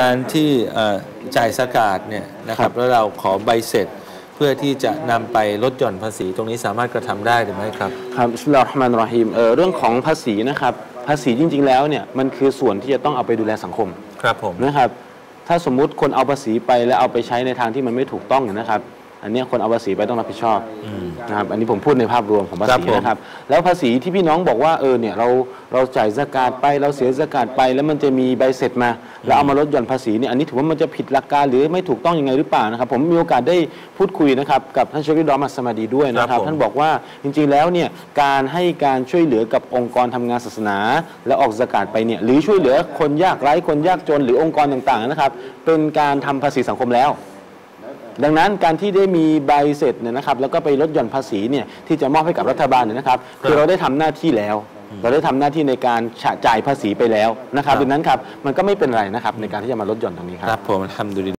การที่เอ่อจ่ายซะกาตเนี่ยนะครับแล้วเราขอใบเสร็จเพื่อที่จะนำไปลดหย่อนภาษีตรงนี้สามารถกระทำได้หรือไม่ครับครับบิสมิลลาฮิรเราะห์มานิรเราะฮีมเอ่อเรื่องของภาษีนะครับภาษีจริง ๆ แล้วเนี่ยมันคือส่วนที่จะต้องเอาไปดูแลสังคมครับผมนะครับถ้าสมมุติคนเอาภาษีไปแล้วเอาไปใช้ในทางที่มันไม่ถูกต้องเนี่ยนะครับ อันเนี้ยคนเอาภาษีไปต้องรับผิดชอบนะครับอันนี้ผมพูดในภาพรวมของภาษีครับผมนะครับ แล้วภาษีที่พี่น้องบอกว่าเออเนี่ยเราเราจ่ายสกาดไปเราเสียสกาดไป แล้วมันจะมีใบเสร็จมา แล้วเอามาลดหย่อนภาษีเนี่ยอันนี้ถือว่ามันจะผิดหลักการหรือไม่ถูกต้องยังไงหรือเปล่านะครับ ผมมีโอกาสได้พูดคุยนะครับกับท่านชริดอมัสมาดีด้วยนะคครัรับบผมท่านบอกว่าจริงๆแล้วเนี่ยการให้การช่วยเหลือกับองค์กรทำงานศาสนา และออกสกาดไปเนี่ยหรือช่วยเหลือคนยากไร้คนยากจนหรือองค์กรต่างๆนะครับ เป็นการทำภาษีสังคมแล้ว ดังนั้นการที่ได้มีใบเสร็จเนี่ยนะครับแล้วก็ไปลดหย่อนภาษีเนี่ยที่จะมอบให้กับรัฐบาลเนี่ยนะครับคือเราได้ทำหน้าที่แล้ว เราได้ทำหน้าที่ในการจ่ายภาษีไปแล้วนะครับดังนั้นครับมันก็ไม่เป็นไรนะครับในการที่จะมาลดหย่อนตรงนี้คครับรับผมทำดุลิล